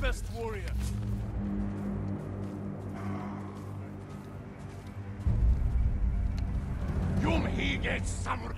best warrior. Yum he gets some...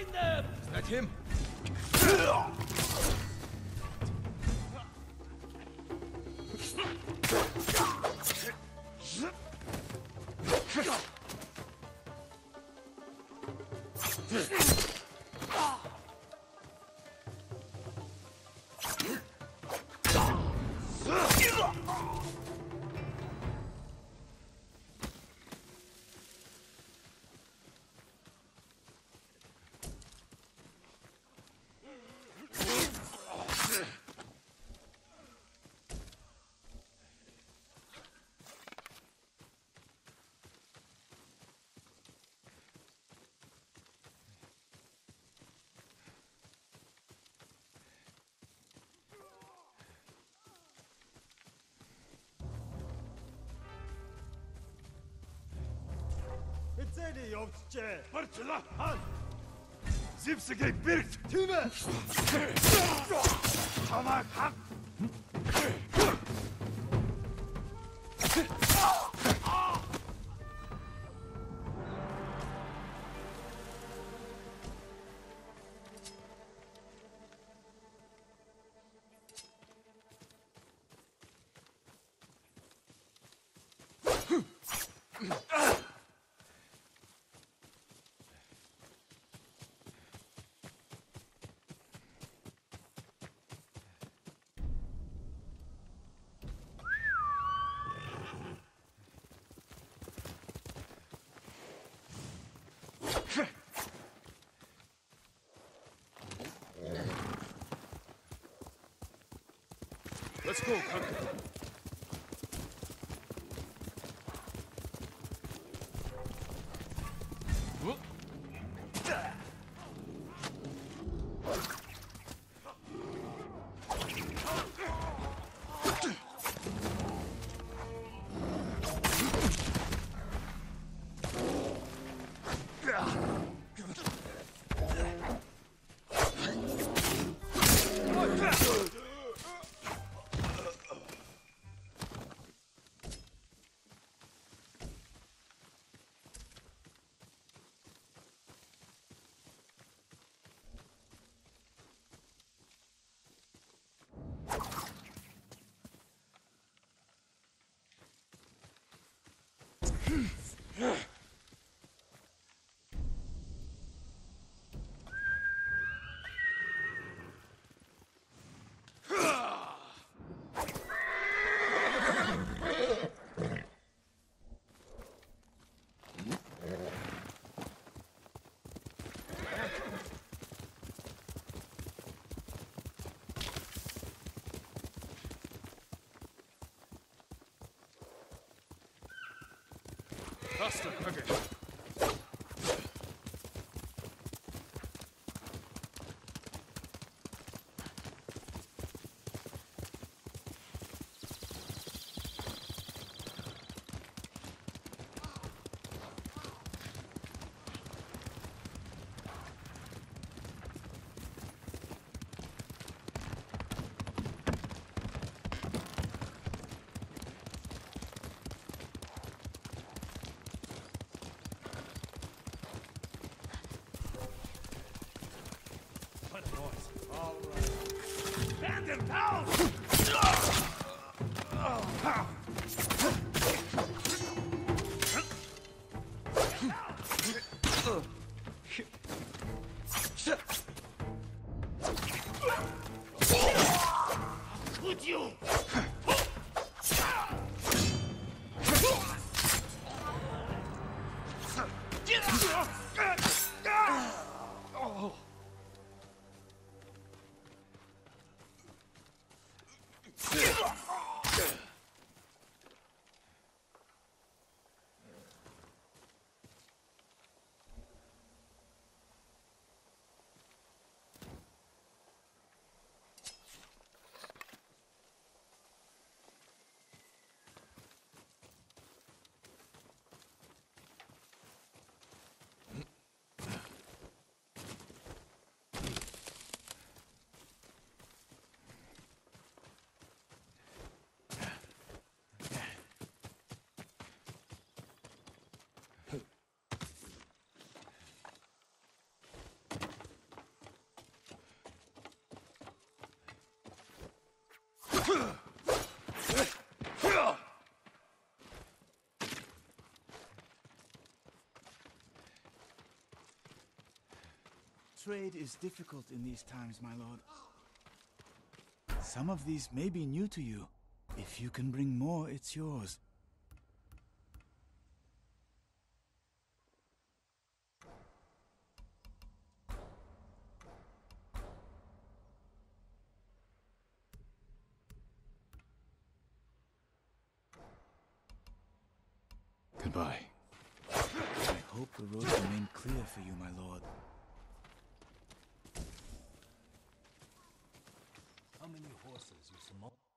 Find them! Is that him? Хичнээн явуулчихэ. Барчлаа. Зипсгээ бэрт. Тийм ээ. Тамаг хав. Oh! Let's go, Kunkel. Hmm. Faster, them down! Trade is difficult in these times, my lord. Some of these may be new to you. If you can bring more, it's yours. Goodbye. I hope the roads remain clear for you, my lord. How many horses you?